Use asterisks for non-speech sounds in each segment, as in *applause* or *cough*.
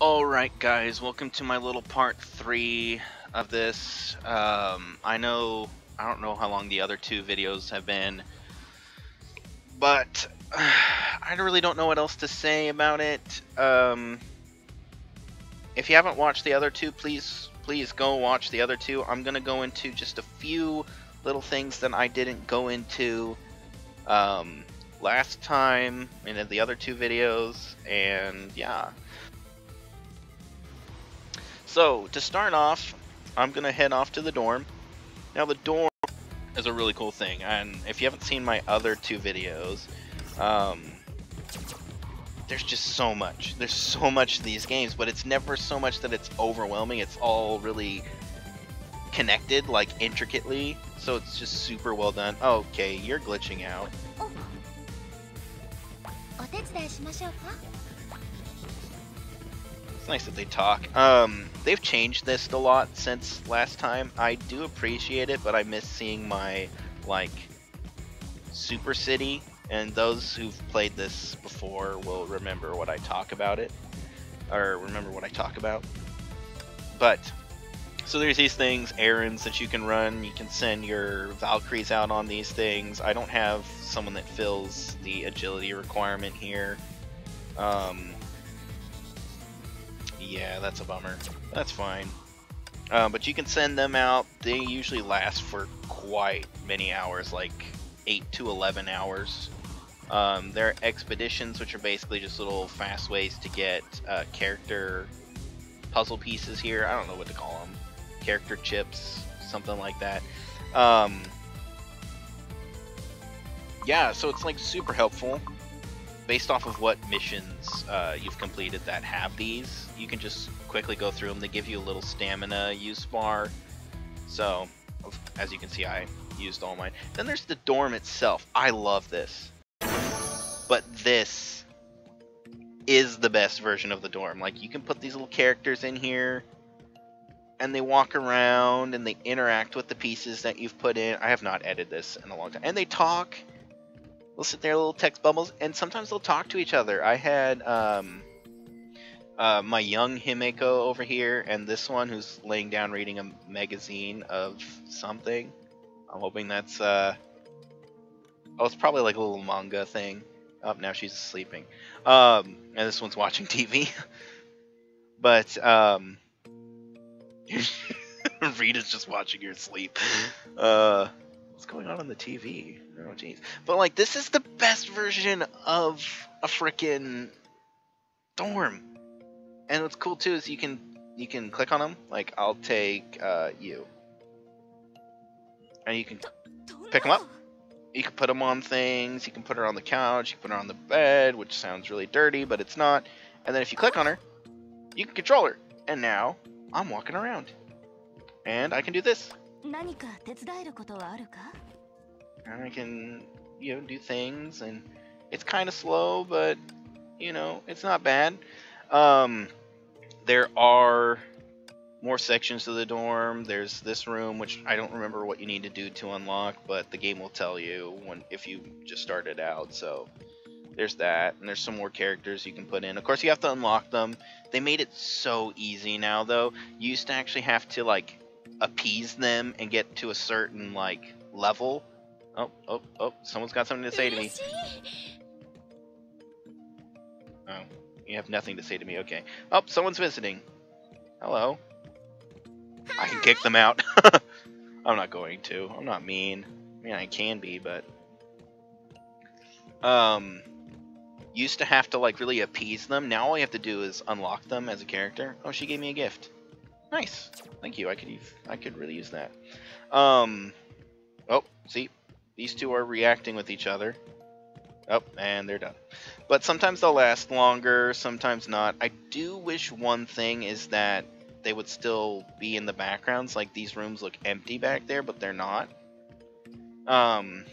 Alright guys, welcome to my little part 3 of this. Um, I know, I don't know how long the other two videos have been, but *sighs* I really don't know what else to say about it. Um, if you haven't watched the other two, please, please go watch the other two. I'm going to go into just a few little things that I didn't go into um, last time in the other two videos, and yeah. So, to start off, I'm going to head off to the dorm. Now, the dorm is a really cool thing, and if you haven't seen my other two videos, um, there's just so much. There's so much to these games, but it's never so much that it's overwhelming. It's all really connected, like, intricately, so it's just super well done. Okay, you're glitching out. It's nice that they talk. Um, they've changed this a lot since last time. I do appreciate it, but I miss seeing my like super city. And those who've played this before will remember what I talk about it, or remember what I talk about. But so there's these things, errands that you can run. You can send your Valkyries out on these things. I don't have someone that fills the agility requirement here. Um, yeah, that's a bummer. That's fine. Uh, but you can send them out. They usually last for quite many hours, like 8 to 11 hours. Um, they're expeditions, which are basically just little fast ways to get uh, character puzzle pieces here. I don't know what to call them. Character chips, something like that. Um, yeah, so it's like super helpful based off of what missions uh, you've completed that have these, you can just quickly go through them. They give you a little stamina use bar. So, as you can see, I used all mine. Then there's the dorm itself. I love this. But this is the best version of the dorm. Like, you can put these little characters in here, and they walk around, and they interact with the pieces that you've put in. I have not edited this in a long time. And they talk they'll sit there, little text bubbles, and sometimes they'll talk to each other. I had um, uh, my young Himeko over here, and this one who's laying down reading a magazine of something. I'm hoping that's uh, oh, it's probably like a little manga thing. Up oh, now she's sleeping, um, and this one's watching TV. *laughs* but um, *laughs* Rita's just watching her sleep. Uh, what's going on on the TV? Oh jeez. But like this is the best version of a freaking dorm. And what's cool too is you can you can click on them. Like I'll take uh, you, and you can pick them up. You can put them on things. You can put her on the couch. You can put her on the bed, which sounds really dirty, but it's not. And then if you click on her, you can control her. And now I'm walking around, and I can do this. 何か手伝えることはあるか I can, you know, do things, and it's kind of slow, but you know, it's not bad. Um, there are more sections to the dorm. There's this room, which I don't remember what you need to do to unlock, but the game will tell you when if you just started out. So there's that, and there's some more characters you can put in. Of course, you have to unlock them. They made it so easy now, though. You used to actually have to like appease them and get to a certain like level Oh, oh, oh, someone's got something to say to me. Oh, you have nothing to say to me, okay. Oh, someone's visiting. Hello. I can kick them out. *laughs* I'm not going to. I'm not mean. I mean, I can be, but... Um, used to have to, like, really appease them. Now all you have to do is unlock them as a character. Oh, she gave me a gift. Nice. Thank you. I could use, I could really use that. Um, oh, see, these two are reacting with each other. Oh, and they're done. But sometimes they'll last longer, sometimes not. I do wish one thing is that they would still be in the backgrounds. Like these rooms look empty back there, but they're not. Um,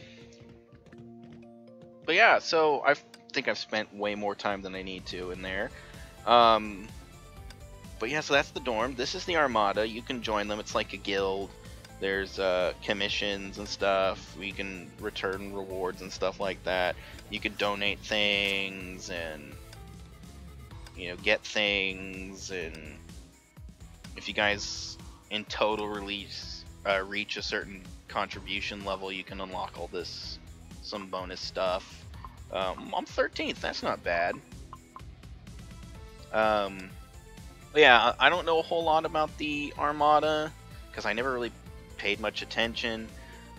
but yeah, so I think I've spent way more time than I need to in there. Um, but yeah, so that's the dorm. This is the Armada. You can join them. It's like a guild. There's uh, commissions and stuff. We can return rewards and stuff like that. You can donate things and you know, get things, and if you guys in total release uh, reach a certain contribution level, you can unlock all this some bonus stuff. Um, I'm 13th. That's not bad. Um, yeah, I don't know a whole lot about the Armada because I never really paid much attention.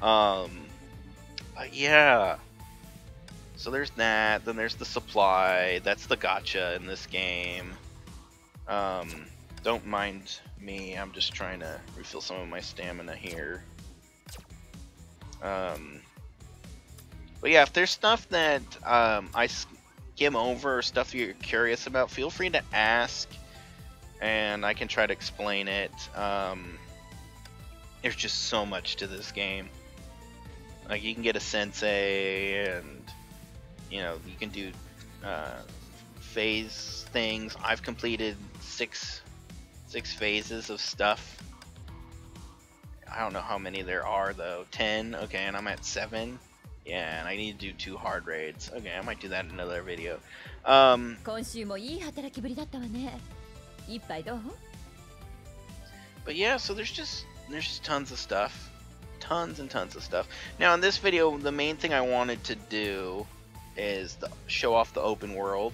Um, but yeah. So there's that. Then there's the supply. That's the gacha in this game. Um, don't mind me. I'm just trying to refill some of my stamina here. Um, but yeah, if there's stuff that um, I skim over or stuff you're curious about, feel free to ask, and I can try to explain it. Um, there's just so much to this game. Like you can get a sensei, and you know you can do uh, phase things. I've completed six six phases of stuff. I don't know how many there are though. Ten. Okay, and I'm at seven. Yeah, and I need to do two hard raids. Okay, I might do that in another video. Um, 一杯どう but yeah, so there's just there's just tons of stuff, tons and tons of stuff. Now in this video, the main thing I wanted to do is the, show off the open world.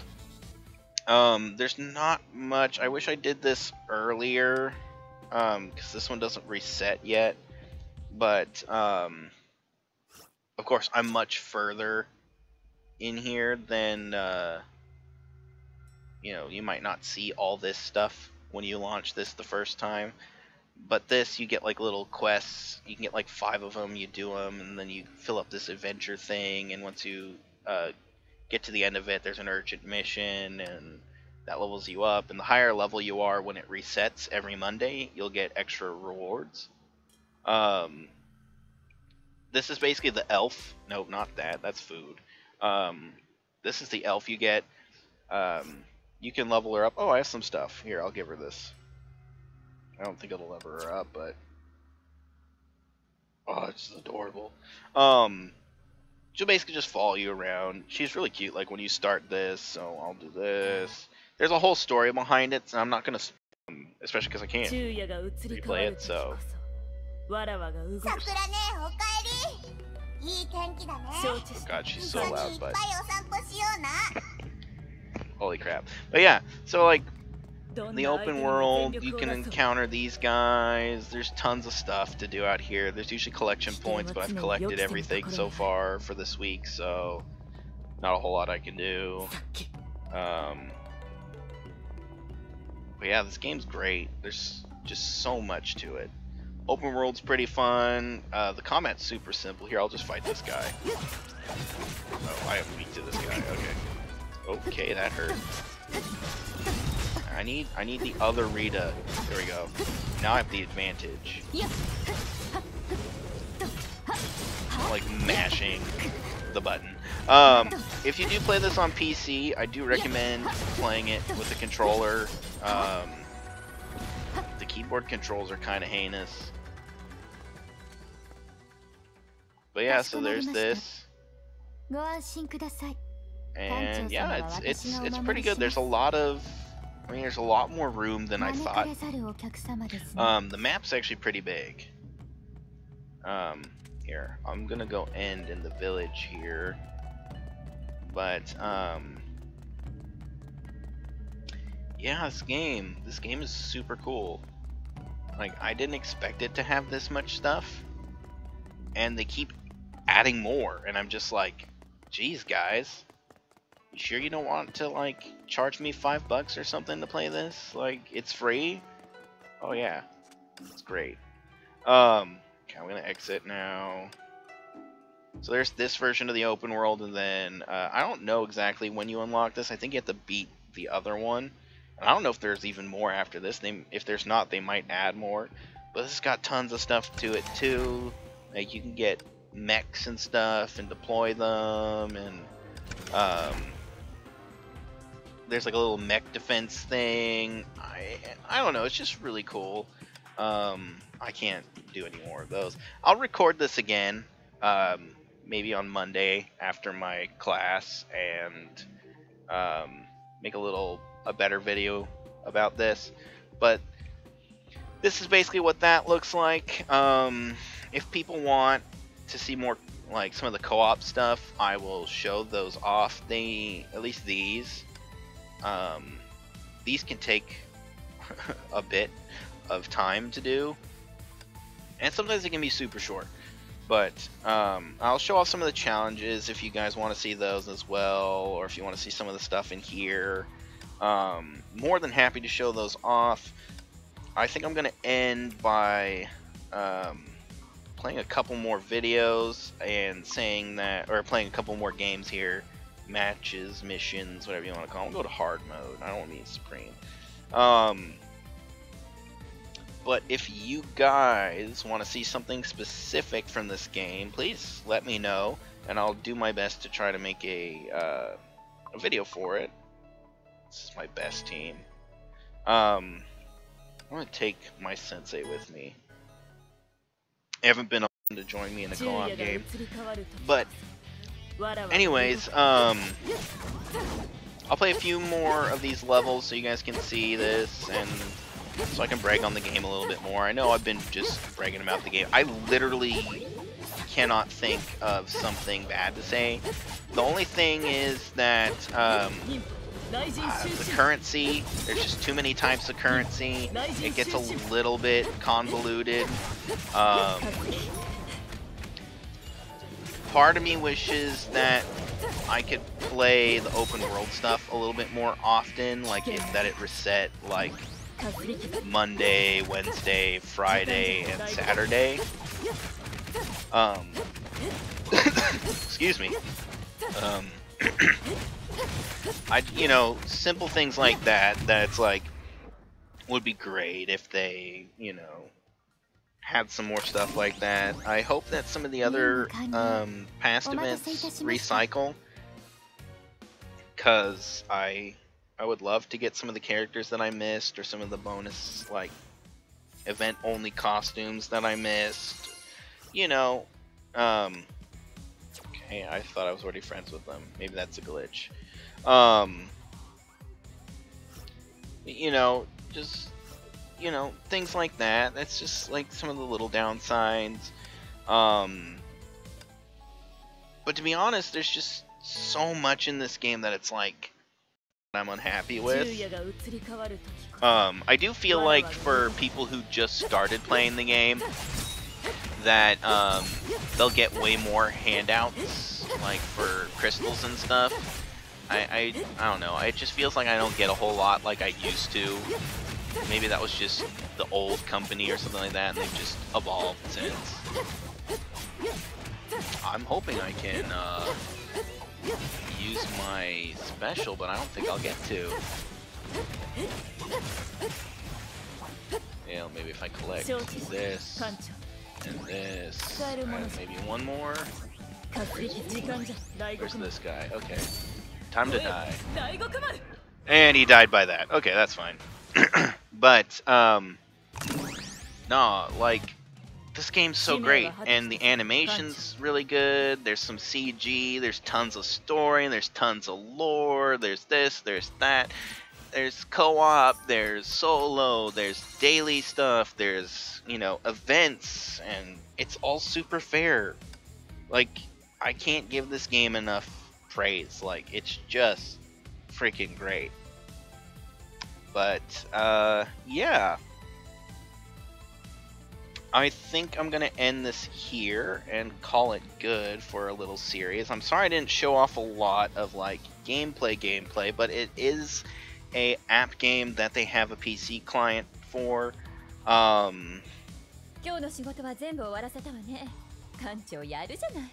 Um, there's not much. I wish I did this earlier, um, because this one doesn't reset yet. But um, of course, I'm much further in here than uh, you know. You might not see all this stuff when you launch this the first time but this you get like little quests. You can get like five of them you do them and then you fill up this adventure thing and once you uh, get to the end of it there's an urgent mission and that levels you up and the higher level you are when it resets every monday you'll get extra rewards. Um, this is basically the elf no not that that's food. Um, this is the elf you get. Um, you can level her up oh i have some stuff here i'll give her this I don't think it'll lever her up, but oh, it's adorable. Um, she'll basically just follow you around. She's really cute. Like when you start this, so I'll do this. There's a whole story behind it, so I'm not gonna, um, especially because I can't. 昼夜が移り変わる時こそわらわが動く桜ねおかえりいい天気だね承知し God, she's so 元 loud, 気いっ but *laughs* holy crap. But yeah, so like in the open world, you can *laughs* encounter these guys. There's tons of stuff to do out here. There's usually collection points, but I've collected everything so far for this week, so not a whole lot I can do. Um, but yeah, this game's great. There's just so much to it. Open world's pretty fun. Uh, the combat's super simple. Here, I'll just fight this guy. Oh, I am weak to this guy. Okay. Okay, that hurt. I need I need the other Rita. There we go. Now I have the advantage. I'm like mashing the button. Um, if you do play this on PC, I do recommend playing it with a controller. Um, the keyboard controls are kind of heinous. But yeah, so there's this. And yeah, it's it's it's pretty good. There's a lot of I mean, there's a lot more room than I thought. Um, the map's actually pretty big. Um, here, I'm gonna go end in the village here. But, um, yeah, this game, this game is super cool. Like, I didn't expect it to have this much stuff. And they keep adding more, and I'm just like, geez, guys. You sure you don't want to, like, charge me five bucks or something to play this? Like, it's free? Oh, yeah. It's great. Um, okay, I'm gonna exit now. So there's this version of the open world, and then uh, I don't know exactly when you unlock this. I think you have to beat the other one. And I don't know if there's even more after this. They, if there's not, they might add more. But this has got tons of stuff to it too. Like you can get mechs and stuff and deploy them, and um, there's like a little mech defense thing. I I don't know. It's just really cool. Um, I can't do any more of those. I'll record this again, um, maybe on Monday after my class, and um, make a little a better video about this. But this is basically what that looks like. Um, if people want to see more like some of the co-op stuff, I will show those off. They at least these. Um, these can take *laughs* a bit of time to do, and sometimes they can be super short. But um, I'll show off some of the challenges if you guys want to see those as well, or if you want to see some of the stuff in here. Um, more than happy to show those off. I think I'm going to end by um, playing a couple more videos and saying that, or playing a couple more games here matches, missions, whatever you want to call them. We'll go to hard mode. I don't mean supreme. Um, but if you guys want to see something specific from this game, please let me know, and I'll do my best to try to make a, uh, a video for it. This is my best team. Um, I'm going to take my sensei with me. I haven't been on to join me in a co-op game, but Anyways, um, I'll play a few more of these levels so you guys can see this and so I can brag on the game a little bit more. I know I've been just bragging about the game. I literally cannot think of something bad to say. The only thing is that um, uh, the currency, there's just too many types of currency. It gets a little bit convoluted. Um, part of me wishes that I could play the open world stuff a little bit more often, like it, that it reset like Monday, Wednesday, Friday, and Saturday. Um, *coughs* excuse me. Um, *coughs* I, you know, simple things like that, that it's like, would be great if they, you know, had some more stuff like that. I hope that some of the other um, past events recycle, cause I I would love to get some of the characters that I missed or some of the bonus like event only costumes that I missed. You know, um okay, I thought I was already friends with them. Maybe that's a glitch. Um you know, just you know, things like that. That's just like some of the little downsides. Um, but to be honest, there's just so much in this game that it's like I'm unhappy with. Um, I do feel like for people who just started playing the game, that um, they'll get way more handouts, like for crystals and stuff. I, I, I don't know, it just feels like I don't get a whole lot like I used to. Maybe that was just the old company or something like that, and they've just evolved since. I'm hoping I can uh, use my special, but I don't think I'll get to. Yeah, maybe if I collect this and this, and maybe one more. Where's this guy? Okay. Time to die. And he died by that. Okay, that's fine. *clears throat* but um, no, like this game's so great, and the animation's really good. There's some CG. There's tons of story. There's tons of lore. There's this. There's that. There's co-op. There's solo. There's daily stuff. There's you know events, and it's all super fair. Like I can't give this game enough praise. Like it's just freaking great. But uh, yeah. I think I'm gonna end this here and call it good for a little series. I'm sorry I didn't show off a lot of like gameplay gameplay, but it is a app game that they have a PC client for. Um, 今日の仕事は全部終わらせたわね館長やるじゃない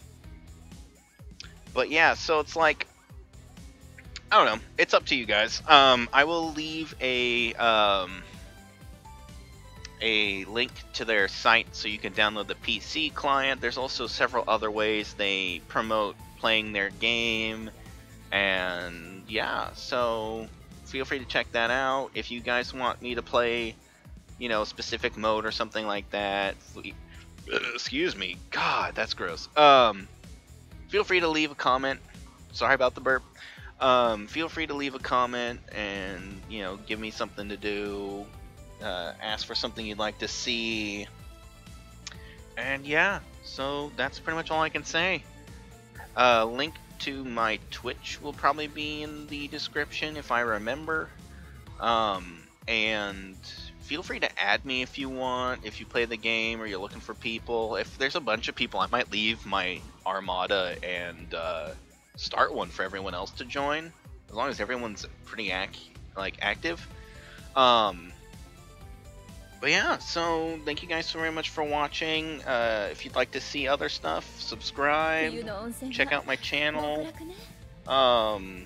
but yeah, so it's like I don't know. It's up to you guys. Um, I will leave a um, a link to their site so you can download the PC client. There's also several other ways they promote playing their game, and yeah, so feel free to check that out. If you guys want me to play, you know, a specific mode or something like that, excuse me, God, that's gross. Um, feel free to leave a comment. Sorry about the burp. Um, feel free to leave a comment and you know give me something to do. Uh, ask for something you'd like to see. And yeah, so that's pretty much all I can say. Uh, link to my Twitch will probably be in the description if I remember. Um, and feel free to add me if you want, if you play the game or you're looking for people. If there's a bunch of people, I might leave my Armada and uh, start one for everyone else to join, as long as everyone's pretty ac- like active. Um, but yeah, so thank you guys so very much for watching. Uh, if you'd like to see other stuff, subscribe, check out my channel. Um,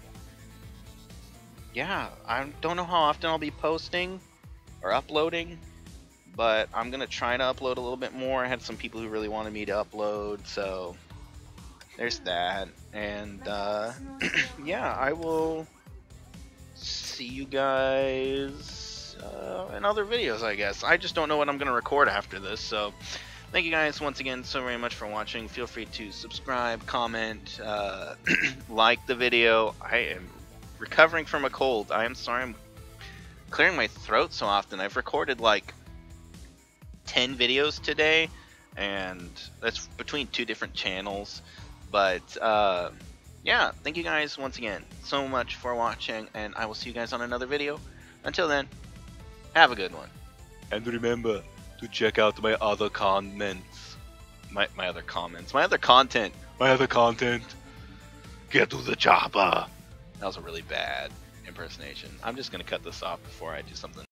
yeah, I don't know how often I'll be posting or uploading, but I'm gonna try to upload a little bit more. I had some people who really wanted me to upload, so there's that. And uh, *clears throat* yeah, I will see you guys uh, in other videos, I guess. I just don't know what I'm gonna record after this, so. Thank you guys once again so very much for watching. Feel free to subscribe, comment, uh, *clears throat* like the video. I am recovering from a cold. I am sorry I'm clearing my throat so often. I've recorded like 10 videos today, and that's between two different channels. But uh, yeah, thank you guys once again so much for watching, and I will see you guys on another video. Until then, have a good one. And remember to check out my other comments. My, my other comments. My other content. My other content. Get to the chopper. That was a really bad impersonation. I'm just gonna cut this off before I do something.